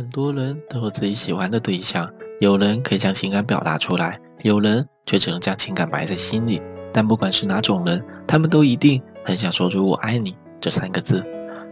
很多人都有自己喜欢的对象，有人可以将情感表达出来，有人却只能将情感埋在心里。但不管是哪种人，他们都一定很想说出“我爱你”这三个字。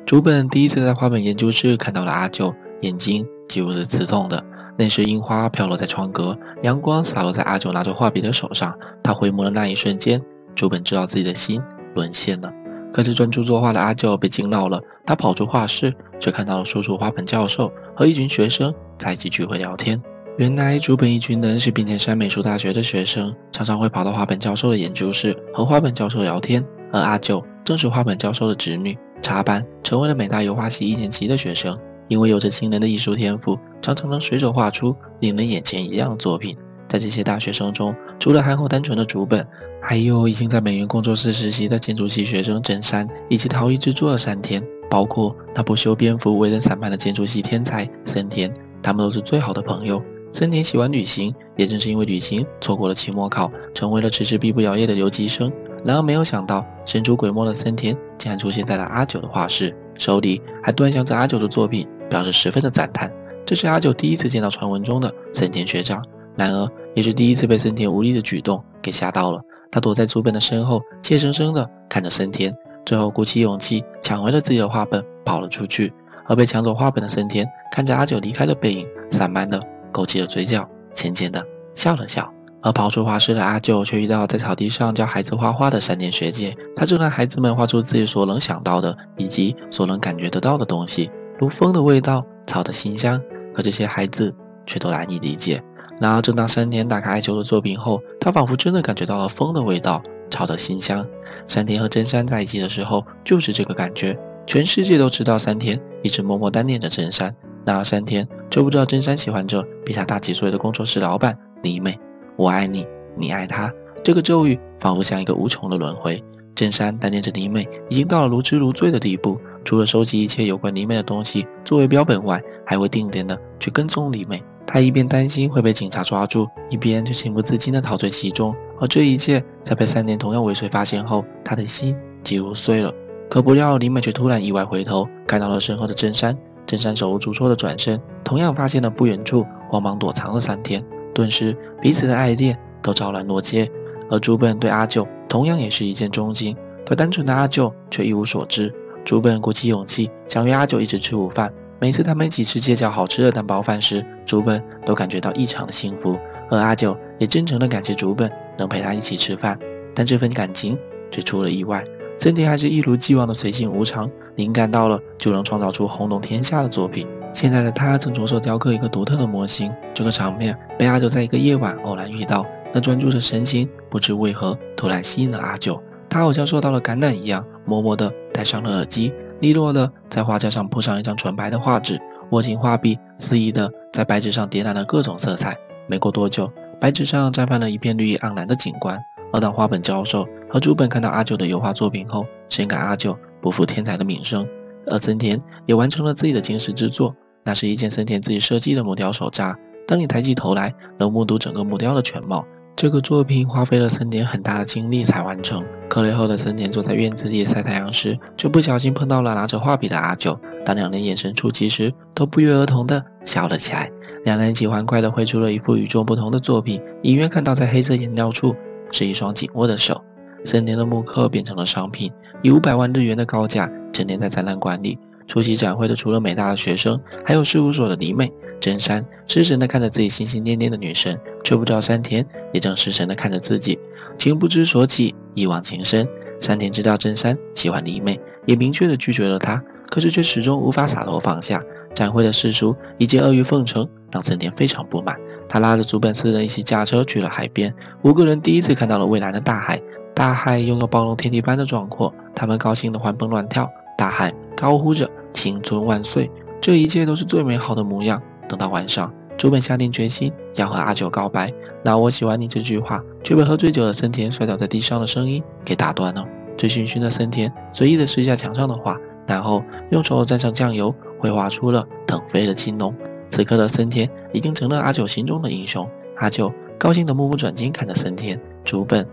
竹本第一次在花本研究室看到了阿九，眼睛几乎是刺痛的。那时樱花飘落在窗格，阳光洒落在阿九拿着画笔的手上。他回眸的那一瞬间，竹本知道自己的心沦陷了。可是专注作画的阿九被惊到了，他跑出画室，却看到了叔叔花本教授和一群学生在一起聚会聊天。原来竹本一群人是滨田山美术大学的学生，常常会跑到花本教授的研究室和花本教授聊天。而阿九正是花本教授的侄女，插班成为了美大油画系一年级的学生。因为有着惊人的艺术天赋，常常能随手画出令人眼前一亮的作品。在这些大学生中，除了憨厚单纯的竹本，还有已经在美院工作室实习的建筑系学生真山，以及陶艺制作的山田，包括那不修边幅、为人散漫的建筑系天才森田，他们都是最好的朋友。森田喜欢旅行，也正是因为旅行错过了期末考，成为了迟迟毕不了业的留级生。然而没有想到，神出鬼没的森田竟然出现在了阿九的画室，手里还端详着阿九的作品，表示十分的赞叹。这是阿九第一次见到传闻中的森田学长，然而也是第一次被森田无力的举动给吓到了。他躲在竹本的身后，怯生生地看着森田，最后鼓起勇气抢回了自己的画本，跑了出去。而被抢走画本的森田看着阿九离开的背影，散漫的。勾起了嘴角，浅浅的笑了笑。而跑出画室的阿九却遇到在草地上教孩子画画的山田学姐，她正让孩子们画出自己所能想到的以及所能感觉得到的东西，如风的味道、草的馨香。可这些孩子却都难以理解。然而，正当山田打开阿九的作品后，他仿佛真的感觉到了风的味道、草的馨香。山田和真山在一起的时候，就是这个感觉。全世界都知道山田一直默默单恋着真山。然而山田却不知道真山喜欢着比他大几岁的工作室老板李美。我爱你，你爱他。这个咒语仿佛像一个无穷的轮回。真山单恋着李美，已经到了如痴如醉的地步。除了收集一切有关李美的东西作为标本外，还会定点的去跟踪李美。他一边担心会被警察抓住，一边却情不自禁的陶醉其中。而这一切在被三年同样尾随发现后，他的心几乎碎了。可不料林美却突然意外回头，看到了身后的真山。真山手无足措的转身，同样发现了不远处慌忙躲藏的三田，顿时彼此的爱恋都昭然若揭。而竹本对阿九同样也是一见钟情，可单纯的阿九却一无所知。竹本鼓起勇气想约阿九一起吃午饭，每次他们一起吃街角好吃的蛋包饭时，竹本都感觉到异常的幸福，而阿九也真诚的感谢竹本能陪他一起吃饭。但这份感情却出了意外。森田还是一如既往的随性无常，灵感到了就能创造出轰动天下的作品。现在的他正着手雕刻一个独特的模型，这个场面被阿九在一个夜晚偶然遇到，那专注的神情不知为何突然吸引了阿九，他好像受到了感染一样，默默地戴上了耳机，利落的在画架上铺上一张纯白的画纸，握紧画笔，肆意的在白纸上叠染了各种色彩。没过多久，白纸上绽放了一片绿意盎然的景观。而当花本教授和竹本看到阿九的油画作品后，深感阿九不负天才的名声。而森田也完成了自己的惊世之作，那是一件森田自己设计的木雕手札。当你抬起头来，能目睹整个木雕的全貌。这个作品花费了森田很大的精力才完成。课累后的森田坐在院子里晒太阳时，就不小心碰到了拿着画笔的阿九。当两人眼神触及时，都不约而同的笑了起来。两人一起欢快的绘出了一幅与众不同的作品，隐约看到在黑色颜料处。是一双紧握的手，森田的木刻变成了商品，以五百万日元的高价陈列在展览馆里。出席展会的除了美大的学生，还有事务所的李美、真山，失神的看着自己心心念念的女神，却不知道山田也正失神的看着自己。情不知所起，一往情深。山田知道真山喜欢李妹，也明确的拒绝了她，可是却始终无法洒脱放下。展会的世俗以及阿谀奉承，让森田非常不满。他拉着竹本四人一起驾车去了海边，五个人第一次看到了蔚蓝的大海。大海拥有包容天地般的壮阔，他们高兴的欢蹦乱跳，大喊高呼着“青春万岁”，这一切都是最美好的模样。等到晚上，竹本下定决心要和阿九告白，那我喜欢你这句话却被喝醉酒的森田摔倒在地上的声音给打断了。醉醺醺的森田随意的撕下墙上的画，然后用手蘸上酱油，绘画出了腾飞的青龙。此刻的森田已经成了阿九心中的英雄。阿九高兴的目不转睛看着森田，竹本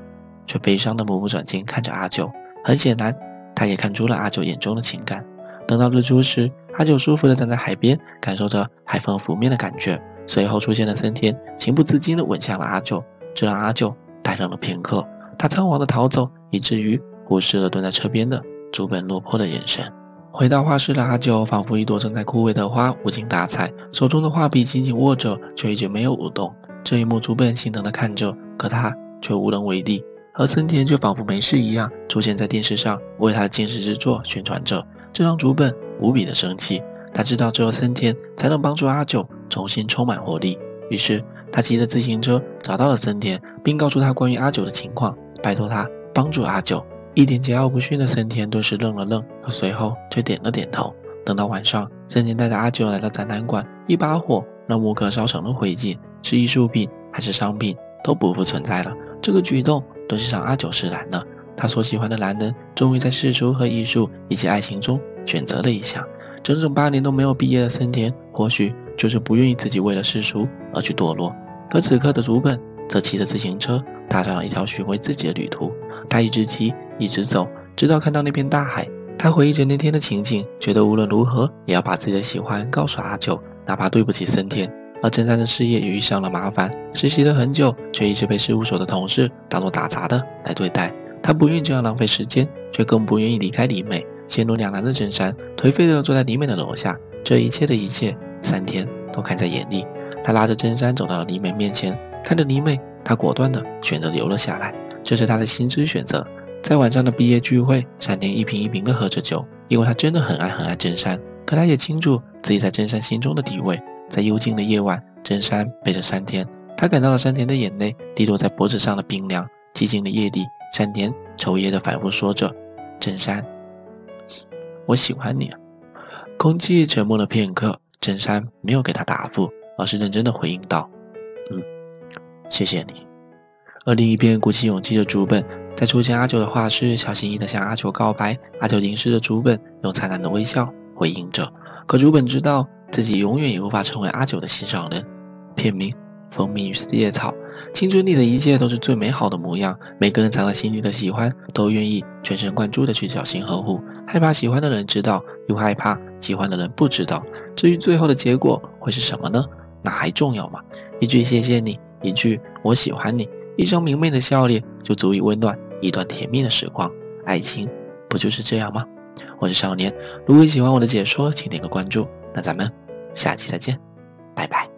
却悲伤的目不转睛看着阿九。很显然，他也看出了阿九眼中的情感。等到日出时，阿九舒服地站在海边，感受着海风拂面的感觉。随后出现的森田，情不自禁地吻向了阿九，这让阿九呆愣了片刻。他仓皇地逃走，以至于忽视了蹲在车边的竹本落魄的眼神。回到画室的阿九，仿佛一朵正在枯萎的花，无精打采，手中的画笔紧紧握着，却一直没有舞动。这一幕，竹本心疼地看着，可他却无能为力。而森田却仿佛没事一样，出现在电视上，为他的惊世之作宣传着，这让竹本无比的生气。他知道只有森田才能帮助阿九重新充满活力，于是他骑着自行车找到了森田，并告诉他关于阿九的情况，拜托他帮助阿九。一点桀骜不驯的森田顿时愣了愣，可随后却点了点头。等到晚上，森田带着阿九来到展览馆，一把火让木刻烧成了灰烬，是艺术品还是商品都不复存在了。这个举动顿时让阿九释然了。他所喜欢的男人终于在世俗和艺术以及爱情中选择了一项。整整八年都没有毕业的森田，或许就是不愿意自己为了世俗而去堕落。可此刻的竹本则骑着自行车，踏上了一条寻回自己的旅途。他一直骑。一直走，直到看到那片大海。他回忆着那天的情景，觉得无论如何也要把自己的喜欢告诉阿九，哪怕对不起森田。而真山的事业也遇上了麻烦，实习了很久，却一直被事务所的同事当做打杂的来对待。他不愿意这样浪费时间，却更不愿意离开李美。陷入两难的真山，颓废地坐在李美的楼下。这一切的一切，三天都看在眼里。他拉着真山走到了李美面前，看着李美，他果断地选择留了下来。这是他的心之选择。在晚上的毕业聚会，山田一瓶一瓶地喝着酒，因为他真的很爱很爱真山。可他也清楚自己在真山心中的地位。在幽静的夜晚，真山背着山田，他感到了山田的眼泪滴落在脖子上的冰凉。寂静的夜里，山田抽噎地反复说着：“真山，我喜欢你。”空气沉默了片刻，真山没有给他答复，而是认真地回应道：“嗯，谢谢你。”而另一边鼓起勇气的竹本。在出现阿九的画室，小心翼翼地向阿九告白。阿九凝视着竹本，用灿烂的微笑回应着。可竹本知道自己永远也无法成为阿九的心上人。片名：蜂蜜与四叶草。青春里的一切都是最美好的模样。每个人藏在心里的喜欢，都愿意全神贯注的去小心呵护，害怕喜欢的人知道，又害怕喜欢的人不知道。至于最后的结果会是什么呢？那还重要吗？一句谢谢你，一句我喜欢你，一张明媚的笑脸，就足以温暖。一段甜蜜的时光，爱情不就是这样吗？我是少年，如果喜欢我的解说，请点个关注。那咱们下期再见，拜拜。